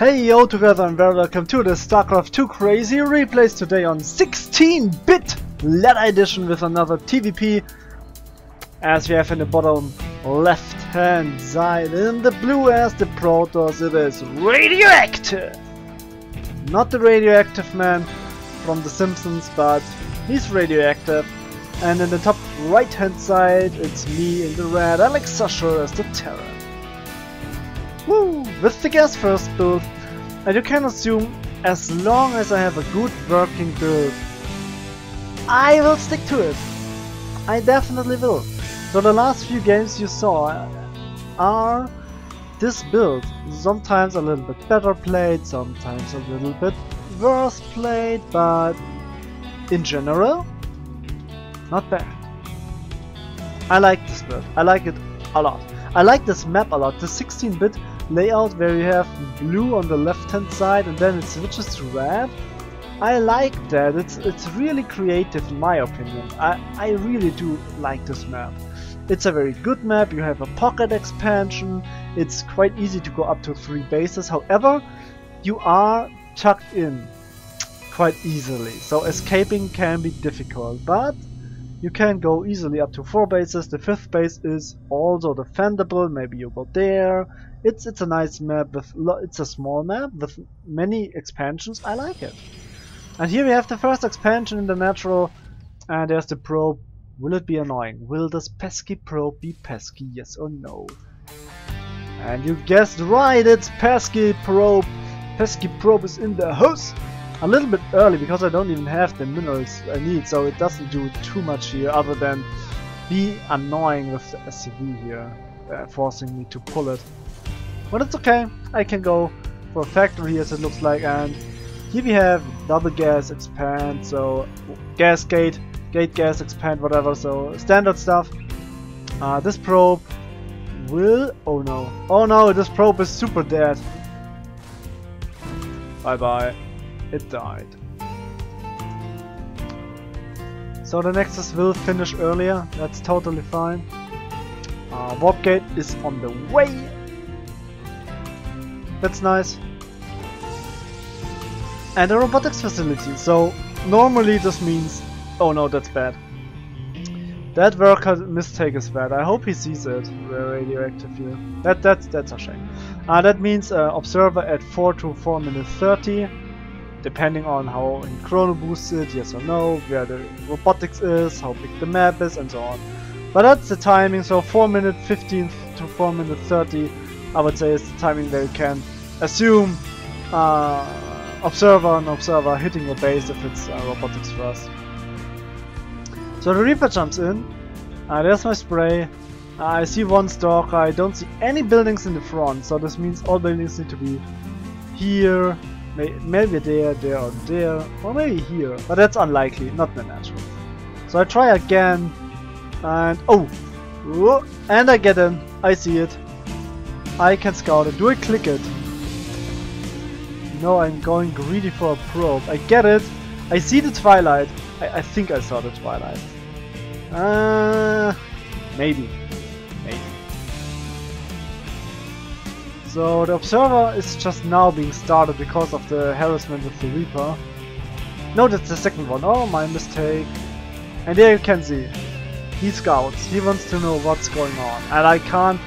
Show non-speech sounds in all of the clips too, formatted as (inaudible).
Hey yo together and very welcome to the StarCraft 2 Crazy replays today on 16-bit ladder edition with another TVP as we have in the bottom left hand side in the blue as the Protoss it is radioactive! Not the radioactive man from the Simpsons but he's radioactive. And in the top right hand side it's me in the red AleXusher as the Terran Woo! With the gas first build and you can assume as long as I have a good working build I will stick to it. I definitely will. So the last few games you saw are this build. Sometimes a little bit better played, sometimes a little bit worse played, but in general, not bad. I like this build. I like it a lot. I like this map a lot. The 16-bit layout where you have blue on the left hand side and then it switches to red. I like that, it's it's really creative in my opinion. I, I really do like this map. It's a very good map, you have a pocket expansion, it's quite easy to go up to three bases, however, you are tucked in quite easily, so escaping can be difficult, but you can go easily up to four bases, the fifth base is also defendable, maybe you go there, it's it's a nice map with it's a small map with many expansions. I like it. And here we have the first expansion in the natural, and there's the probe. Will it be annoying? Will this pesky probe be pesky? Yes or no? And you guessed right, it's pesky probe. Pesky probe is in the house. A little bit early because I don't even have the minerals I need, so it doesn't do too much here other than be annoying with the SCV here, uh, forcing me to pull it. But it's okay, I can go for a factory as it looks like and here we have double gas expand, so gas gate, gate gas expand, whatever, so standard stuff. Uh, this probe will... oh no, oh no, this probe is super dead. Bye bye, it died. So the Nexus will finish earlier, that's totally fine. Uh, warp gate is on the way that's nice. And a robotics facility, so normally this means... Oh no, that's bad. That worker mistake is bad. I hope he sees it. radioactive here. That that's that's a shame. Uh, that means uh, observer at 4 to 4 minutes 30, depending on how in chrono boosted, yes or no, where the robotics is, how big the map is, and so on. But that's the timing. So 4 minute 15 to 4 minute 30 I would say is the timing that you can assume uh, observer and observer hitting a base if it's uh, robotics first. So the Reaper jumps in. Uh, there's my spray. Uh, I see one stalker. I don't see any buildings in the front, so this means all buildings need to be here, may maybe there, there, or there, or maybe here. But that's unlikely, not the natural. So I try again, and oh, and I get in. I see it. I can scout it. Do I click it? No, I'm going greedy for a probe. I get it. I see the twilight. I, I think I saw the twilight. Uh. Maybe. So the observer is just now being started because of the harassment with the Reaper. No, that's the second one. Oh, my mistake. And there you can see. He scouts. He wants to know what's going on. And I can't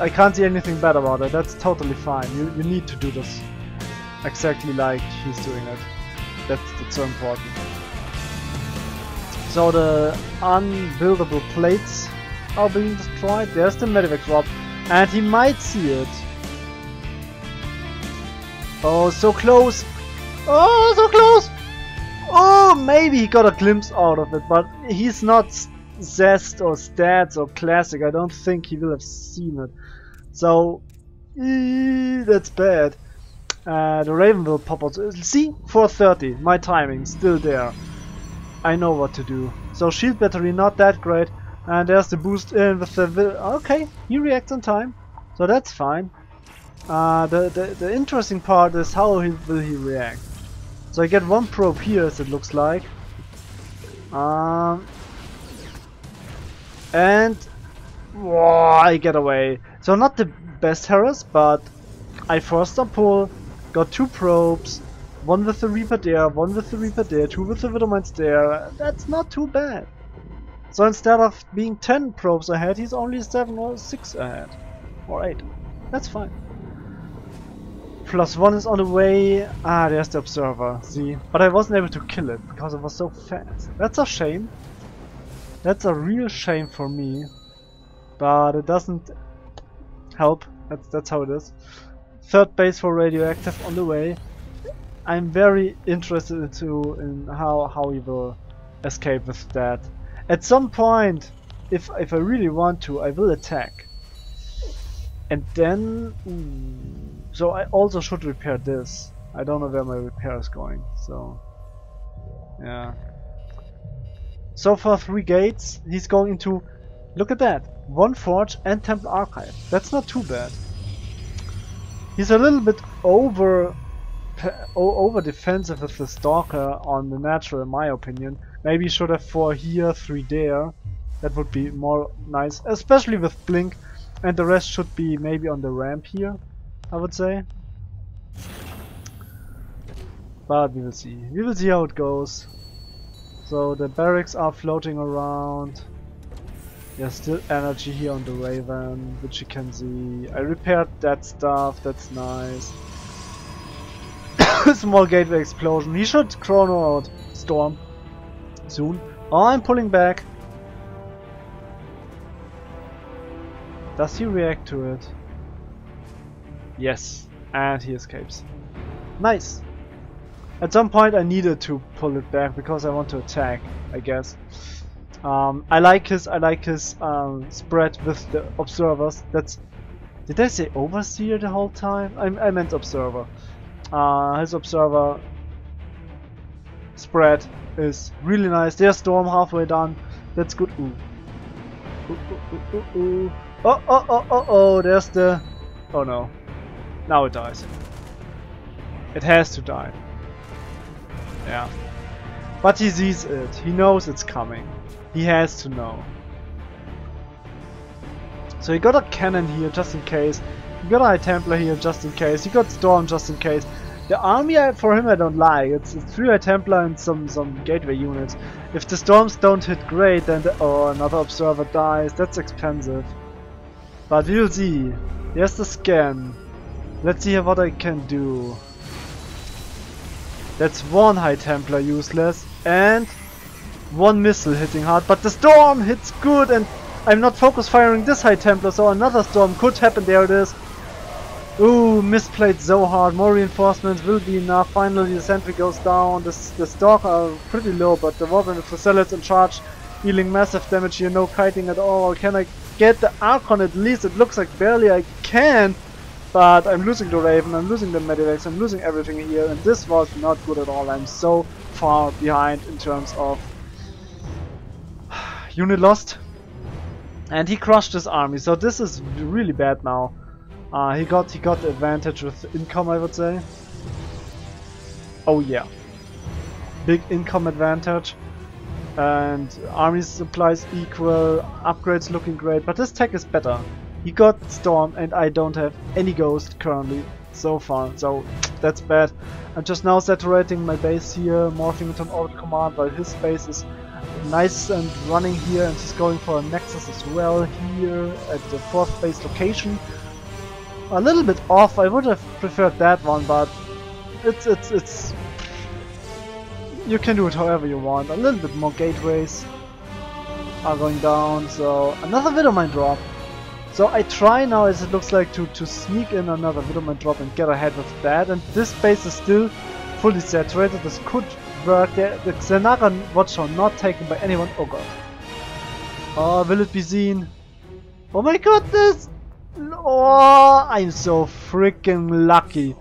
I can't see anything bad about it. That's totally fine. You, you need to do this exactly like he's doing it. That's, that's so important. So the unbuildable plates are being destroyed. There's the medevac drop. And he might see it. Oh, so close. Oh, so close. Oh, maybe he got a glimpse out of it, but he's not Zest or Stats or Classic. I don't think he will have seen it. So, that's bad. Uh, the Raven will pop out. See? 430. My timing. Still there. I know what to do. So shield battery not that great. And there's the boost in with the... Okay, he reacts on time. So that's fine. Uh, the, the, the interesting part is how he, will he react. So I get one probe here as it looks like. Um, and whoa, I get away. So not the best harass, but I forced a pull, got two probes, one with the Reaper there, one with the Reaper there, two with the Widowmines there. That's not too bad. So instead of being 10 probes ahead, he's only 7 or 6 ahead. Or 8. That's fine. Plus 1 is on the way. Ah, there's the Observer. See? But I wasn't able to kill it because it was so fast. That's a shame. That's a real shame for me. But it doesn't help. That's, that's how it is. Third base for Radioactive on the way. I'm very interested into in how, how he will escape with that. At some point, if if I really want to, I will attack. And then, ooh, so I also should repair this. I don't know where my repair is going, so yeah. So far three gates. He's going into, look at that, one forge and Templar archive. That's not too bad. He's a little bit over over defensive with the stalker on the natural, in my opinion. Maybe should have 4 here, 3 there. That would be more nice, especially with Blink. And the rest should be maybe on the ramp here, I would say. But we will see. We will see how it goes. So the barracks are floating around. There's still energy here on the Raven, which you can see. I repaired that stuff, that's nice. (laughs) Small gateway explosion. He should chrono out Storm soon. Oh, I'm pulling back. Does he react to it? Yes. And he escapes. Nice. At some point I needed to pull it back because I want to attack, I guess. Um, I like his I like his um, spread with the observers. That's did I say overseer the whole time? I, I meant observer. Uh, his observer spread is really nice. There's Storm halfway done. That's good. Ooh. Ooh, ooh, ooh. Oh, oh, oh, oh, oh, there's the... Oh no. Now it dies. It has to die. Yeah. But he sees it. He knows it's coming. He has to know. So he got a cannon here just in case. Got a High Templar here just in case. He got Storm just in case. The army for him I don't like. It's, it's three Templar and some some gateway units. If the storms don't hit great, then the, oh another observer dies. That's expensive. But we'll see. Here's the scan. Let's see what I can do. That's one High Templar useless and one missile hitting hard. But the storm hits good and I'm not focus firing this High Templar, so another storm could happen. There it is. Ooh, misplayed so hard. More reinforcements will be enough. Finally, the sentry goes down. The, the stock are pretty low, but the Warden with the Zealots in charge, dealing massive damage here. No kiting at all. Can I get the Archon at least? It looks like barely I can. But I'm losing the Raven, I'm losing the Medivacs, I'm losing everything here. And this was not good at all. I'm so far behind in terms of (sighs) unit lost. And he crushed his army, so this is really bad now. Uh, he got he got the advantage with income, I would say. Oh yeah, big income advantage, and army supplies equal, upgrades looking great, but this tech is better. He got Storm, and I don't have any Ghost currently so far, so that's bad. I'm just now saturating my base here, morphing into an old command, while his base is nice and running here, and he's going for a Nexus as well here at the fourth base location a little bit off. I would have preferred that one, but it's it's it's you can do it however you want. A little bit more gateways are going down, so another Widowmine drop. So I try now, as it looks like, to, to sneak in another Widowmine drop and get ahead with that. And this base is still fully saturated. This could work. The, the Xel'Naga Watcher not taken by anyone. Oh god. Oh, will it be seen? Oh my goodness! Oh, I'm so freaking lucky.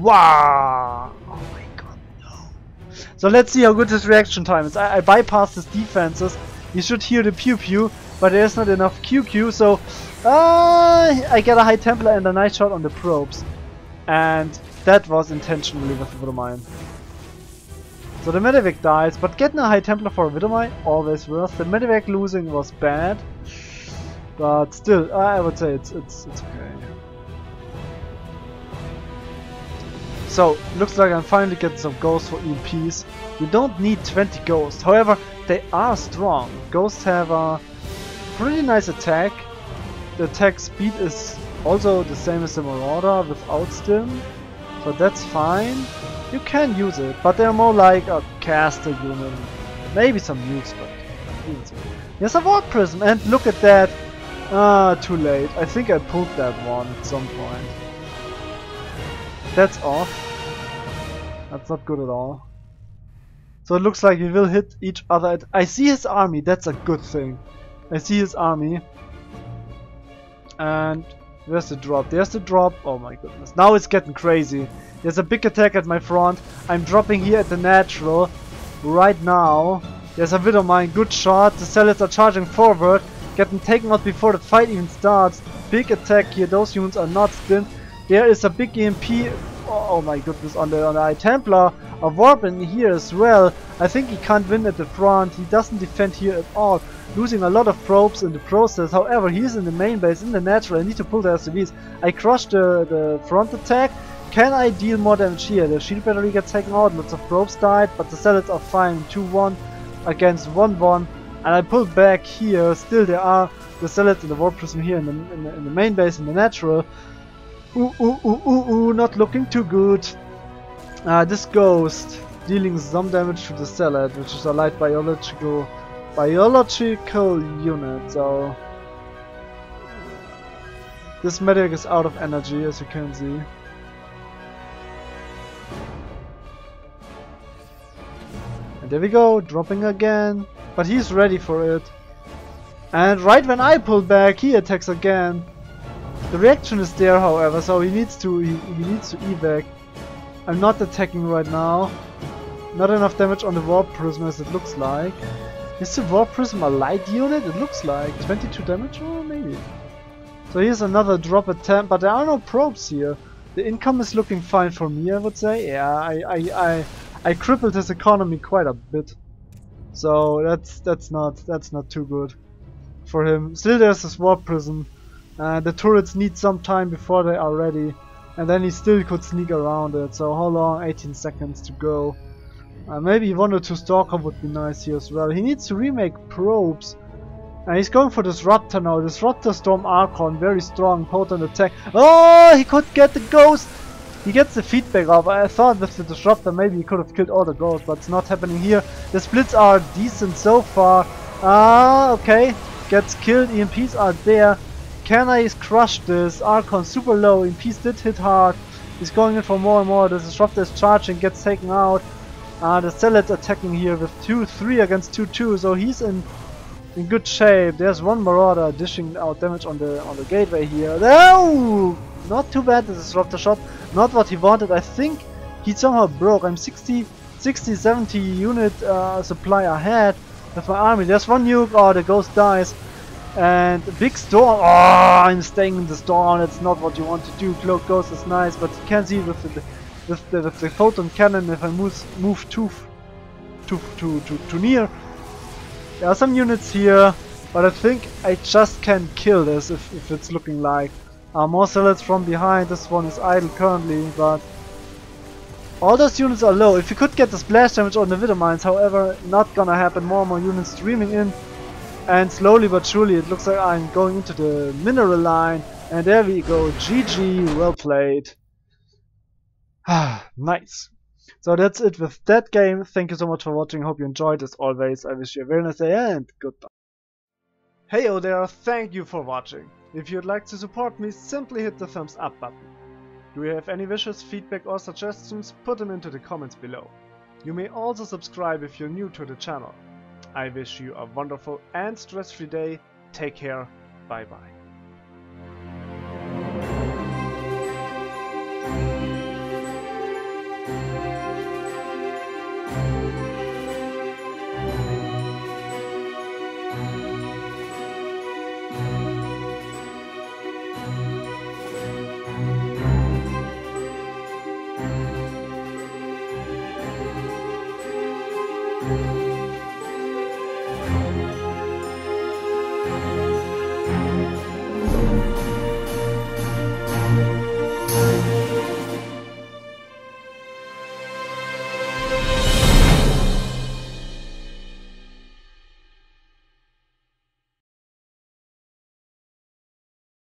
Wow. Oh my god, no. So let's see how good his reaction time is. I, I bypassed his defenses. You should hear the pew pew, but there's not enough QQ, so uh, I get a high Templar and a nice shot on the probes. And that was intentionally with Widowmine. So the Medivac dies, but getting a high Templar for Widowmine, always worth. The Medivac losing was bad. But still, I would say it's it's it's okay. So, looks like I'm finally getting some ghosts for EMPs. You don't need 20 ghosts, however, they are strong. Ghosts have a pretty nice attack. The attack speed is also the same as the Marauder without stim, so that's fine. You can use it, but they're more like a caster unit. Maybe some use, but There's a Warp Prism, and look at that! Ah, too late. I think I pulled that one at some point. That's off. That's not good at all. So it looks like we will hit each other. I see his army, that's a good thing. I see his army. And where's the drop? There's the drop. Oh my goodness. Now it's getting crazy. There's a big attack at my front. I'm dropping here at the natural. Right now. There's a Widowmine. Good shot. The Zealots are charging forward. Getting taken out before the fight even starts. Big attack here. Those units are not stimmed. There is a big EMP oh, oh my goodness, on the on the High Templar, a warp in here as well. I think he can't win at the front. He doesn't defend here at all, losing a lot of probes in the process. However, he's in the main base, in the natural. I need to pull the SCVs. I crushed the, the front attack. Can I deal more damage here? The shield battery gets taken out, lots of probes died, but the Zealots are fine. 2-1 against 1-1. And I pulled back here. Still, there are the Zealots and the Warp Prism here in the, in the, in the main base, in the natural. Ooh, ooh, ooh, ooh, ooh, not looking too good. Uh, this ghost dealing some damage to the Zealot, which is a light biological biological unit, so this medic is out of energy as you can see. And there we go, dropping again. But he's ready for it. And right when I pull back, he attacks again. The reaction is there, however, so he needs to he, he needs to evac. I'm not attacking right now. Not enough damage on the Warp Prism as it looks like. Is the Warp Prism a light unit? It looks like 22 damage, or maybe. So here's another drop attempt, but there are no probes here. The income is looking fine for me, I would say. Yeah, I I I, I crippled his economy quite a bit. So that's that's not that's not too good for him. Still there's this Warp Prism. Uh, the turrets need some time before they are ready. And then he still could sneak around it. So how long? 18 seconds to go. Uh, maybe one or two Stalker would be nice here as well. He needs to remake probes. And he's going for Disruptor now. Disruptor Storm Archon. Very strong, potent attack. Oh, he could get the Ghost. He gets the feedback off. I thought with the Disruptor maybe he could have killed all the ghosts, but it's not happening here. The splits are decent so far. Ah, okay. Gets killed. EMPs are there. Can I crush this? Archon super low, EMPs did hit hard. He's going in for more and more. The Disruptor is charging, gets taken out. Uh, the Zealot's attacking here with 2-3 against 2-2, so he's in in good shape. There's one Marauder dishing out damage on the on the gateway here. No! Not too bad, the Disruptor shot. Not what he wanted. I think he somehow broke. I'm 60, 60 70 unit uh, supply ahead with my army. There's one nuke. Oh, the ghost dies. And big storm. Oh, I'm staying in the storm. It's not what you want to do. Cloak Ghost is nice, but you can see with the with the, with the photon cannon if I move move too too too too too near. There are some units here, but I think I just can kill this if, if it's looking like. More zealots from behind. This one is idle currently, but all those units are low. If you could get the splash damage on the Widowmines, however, not gonna happen. More and more units streaming in. And slowly but surely it looks like I'm going into the mineral line. And there we go. GG, well played. (sighs) nice. So that's it with that game. Thank you so much for watching. Hope you enjoyed. As always, I wish you a very nice day and goodbye. Hey there, thank you for watching. If you'd like to support me, simply hit the thumbs up button. Do you have any wishes, feedback or suggestions? Put them into the comments below. You may also subscribe if you're new to the channel. I wish you a wonderful and stress-free day. Take care. Bye bye.